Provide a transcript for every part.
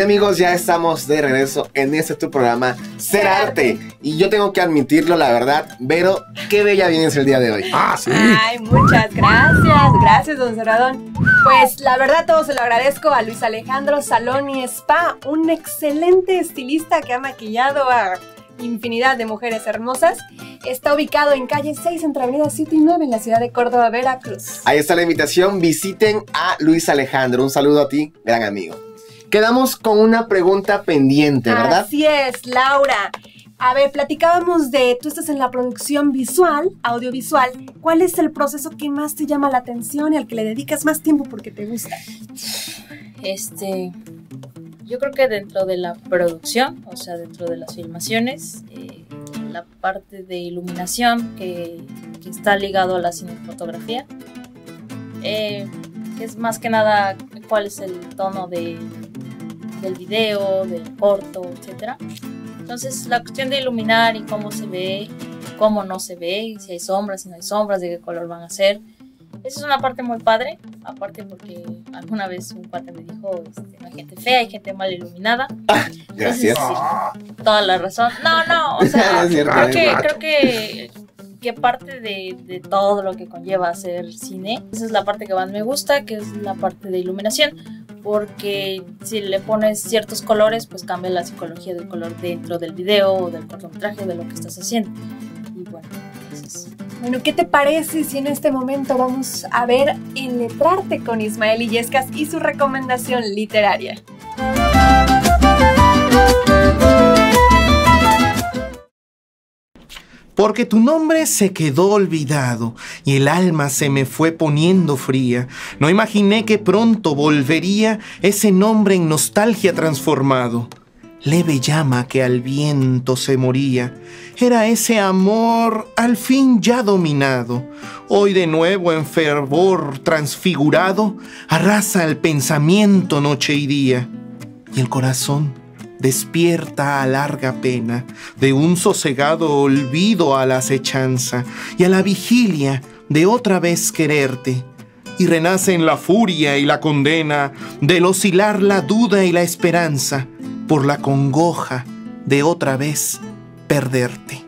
Bien amigos, ya estamos de regreso en este tu programa Ser Arte. Y yo tengo que admitirlo, la verdad, Vero, qué bella vienes el día de hoy. Ah, sí. Ay, muchas gracias, gracias, don Cerradón. Pues la verdad todo se lo agradezco a Luis Alejandro Saloni Spa, un excelente estilista que ha maquillado a infinidad de mujeres hermosas. Está ubicado en calle 6 entre Avenida 7 y 9 en la ciudad de Córdoba, Veracruz. Ahí está la invitación, visiten a Luis Alejandro. Un saludo a ti, gran amigo. Quedamos con una pregunta pendiente, ¿verdad? Así es, Laura. A ver, platicábamos de, tú estás en la producción visual, audiovisual. ¿Cuál es el proceso que más te llama la atención y al que le dedicas más tiempo porque te gusta? Este, yo creo que dentro de la producción, o sea, dentro de las filmaciones, eh, la parte de iluminación que, que, está ligado a la cinematografía, eh, es más que nada cuál es el tono de, del video, del corto, etcétera. Entonces, la cuestión de iluminar y cómo se ve, cómo no se ve, si hay sombras, si no hay sombras, de qué color van a ser. Esa es una parte muy padre, aparte porque alguna vez un padre me dijo, este, hay gente fea, hay gente mal iluminada. Gracias. Entonces, sí, toda la razón. No, no, o sea, creo es que, creo que, que parte de, de todo lo que conlleva hacer cine, esa es la parte que más me gusta, que es la parte de iluminación porque si le pones ciertos colores, pues cambia la psicología del color dentro del video o del cortometraje o de lo que estás haciendo. Y bueno, eso es. Bueno, ¿qué te parece si en este momento vamos a ver en Letrarte con Ismael Illescas y su recomendación literaria? Porque tu nombre se quedó olvidado y el alma se me fue poniendo fría. No imaginé que pronto volvería ese nombre en nostalgia transformado. Leve llama que al viento se moría. Era ese amor al fin ya dominado. Hoy de nuevo en fervor transfigurado, arrasa el pensamiento noche y día. Y el corazón despierta a larga pena de un sosegado olvido a la acechanza y a la vigilia de otra vez quererte. Y renace en la furia y la condena del oscilar la duda y la esperanza por la congoja de otra vez perderte.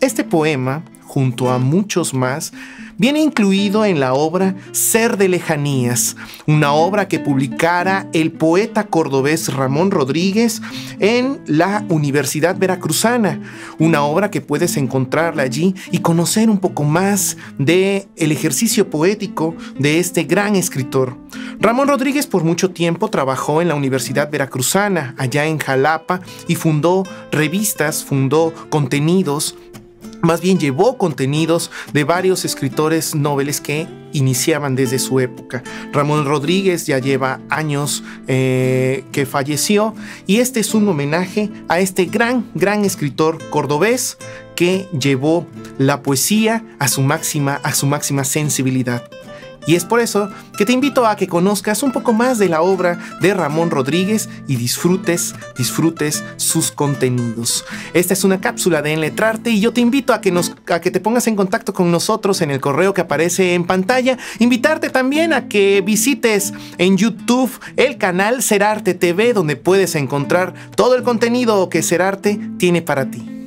Este poema, junto a muchos más, viene incluido en la obra Ser de Lejanías, una obra que publicara el poeta cordobés Ramón Rodríguez en la Universidad Veracruzana, una obra que puedes encontrarla allí y conocer un poco más de el ejercicio poético de este gran escritor. Ramón Rodríguez por mucho tiempo trabajó en la Universidad Veracruzana, allá en Jalapa, y fundó revistas, fundó contenidos más bien llevó contenidos de varios escritores noveles que iniciaban desde su época. Ramón Rodríguez ya lleva años eh, que falleció y este es un homenaje a este gran, gran escritor cordobés que llevó la poesía a su máxima, a su máxima sensibilidad. Y es por eso que te invito a que conozcas un poco más de la obra de Ramón Rodríguez y disfrutes, disfrutes sus contenidos. Esta es una cápsula de Enletrarte y yo te invito a que, nos, a que te pongas en contacto con nosotros en el correo que aparece en pantalla. Invitarte también a que visites en YouTube el canal Serarte TV donde puedes encontrar todo el contenido que Serarte tiene para ti.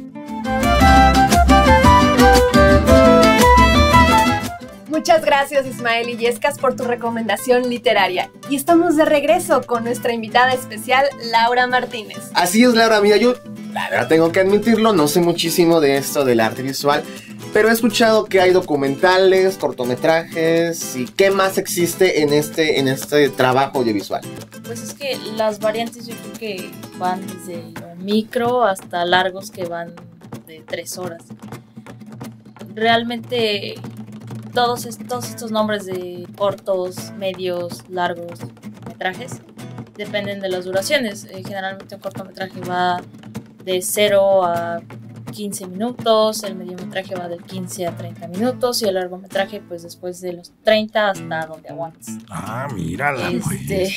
Muchas gracias Ismael Illescas por tu recomendación literaria. Y estamos de regreso con nuestra invitada especial, Laura Martínez. Así es, Laura, mira, yo la verdad tengo que admitirlo, no sé muchísimo de esto del arte visual, pero he escuchado que hay documentales, cortometrajes y qué más existe en este, en este trabajo audiovisual. Pues es que las variantes yo creo que van desde lo micro hasta largos que van de tres horas. Realmente todos estos, estos nombres de cortos, medios, largos metrajes dependen de las duraciones. Eh, generalmente un cortometraje va de 0 a 15 minutos, el mediometraje va de 15 a 30 minutos y el largometraje pues después de los 30 hasta donde aguantes. Ah, mírala, Este,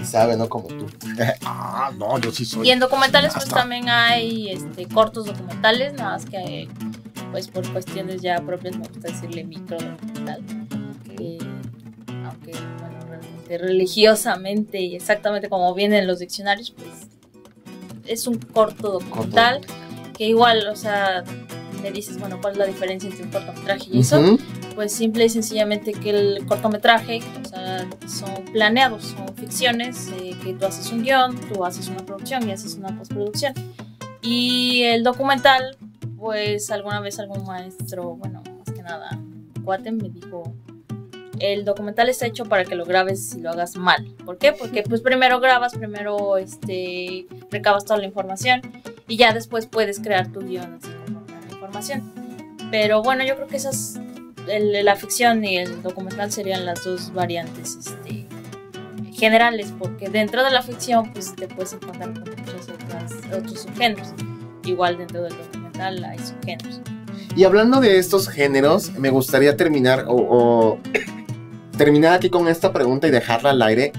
Y sabe, no como tú. Ah, no, yo sí soy. y en documentales pues también hay este, cortos documentales, nada más que pues por cuestiones ya propias me gusta decirle micro documental. que, aunque bueno, realmente religiosamente y exactamente como vienen los diccionarios, pues es un corto documental que igual, o sea, me dices, bueno, ¿cuál es la diferencia entre un cortometraje y eso? Ujú. Pues simple y sencillamente que el cortometraje, o sea, son planeados, son ficciones, eh, que tú haces un guion, tú haces una producción y haces una postproducción. Y el documental, pues alguna vez algún maestro, bueno, más que nada, cuate me dijo, el documental está hecho para que lo grabes y lo hagas mal. ¿Por qué? Porque pues primero grabas, primero este, recabas toda la información y ya después puedes crear tu guion así a la información. Pero bueno, yo creo que esas, el- la ficción y el documental serían las dos variantes este, generales, porque dentro de la ficción pues te puedes encontrar con muchos otros subgéneros. Igual dentro del documental hay subgéneros. Y hablando de estos géneros, me gustaría terminar o, o terminar aquí con esta pregunta y dejarla al aire.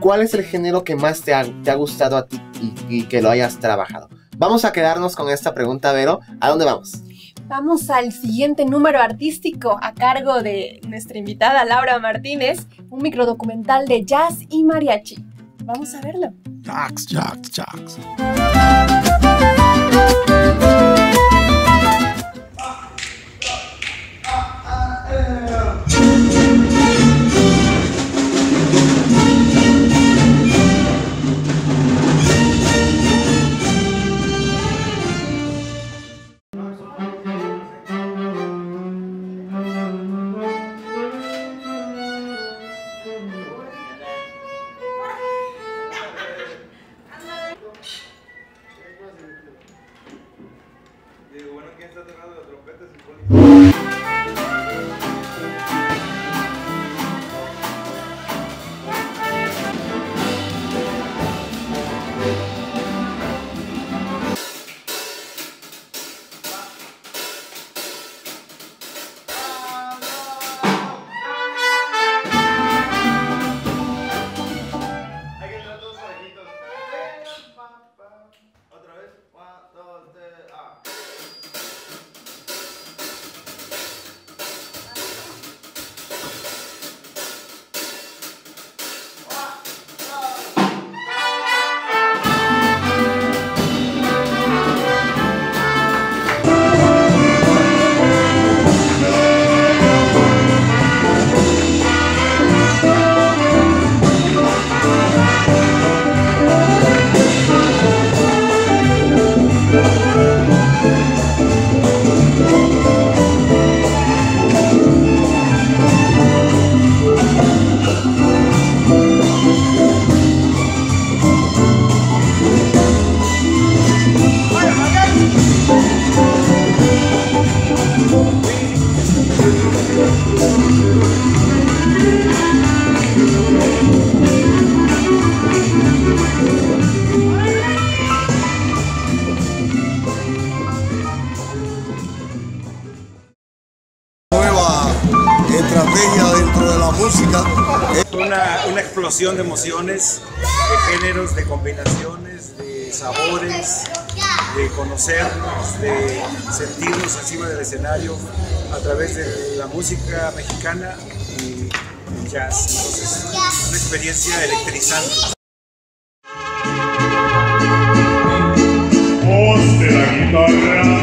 ¿Cuál es el género que más te ha, te ha gustado a ti y, y que lo hayas trabajado? Vamos a quedarnos con esta pregunta, Vero. ¿A dónde vamos? Vamos al siguiente número artístico a cargo de nuestra invitada Laura Martínez, un microdocumental de jazz y mariachi. Vamos a verlo. Jax, Jax, Jax. De emociones, de géneros, de combinaciones, de sabores, de conocernos, de sentirnos encima del escenario a través de la música mexicana y jazz. Entonces, una experiencia electrizante. voz de la guitarra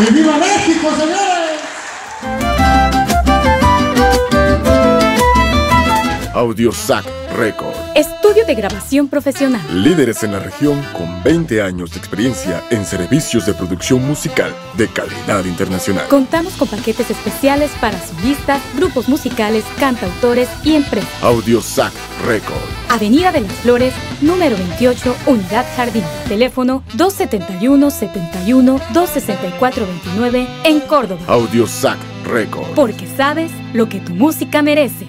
Il Viva Mexico, signore! Audiosac Record. Estudio de grabación profesional. Líderes en la región con 20 años de experiencia en servicios de producción musical de calidad internacional. Contamos con paquetes especiales para solistas, grupos musicales, cantautores y empresas. Audiosac Record. Avenida de las Flores, número 28, Unidad Jardín. Teléfono 271-71-264-29 en Córdoba. Audiosac Record. Porque sabes lo que tu música merece.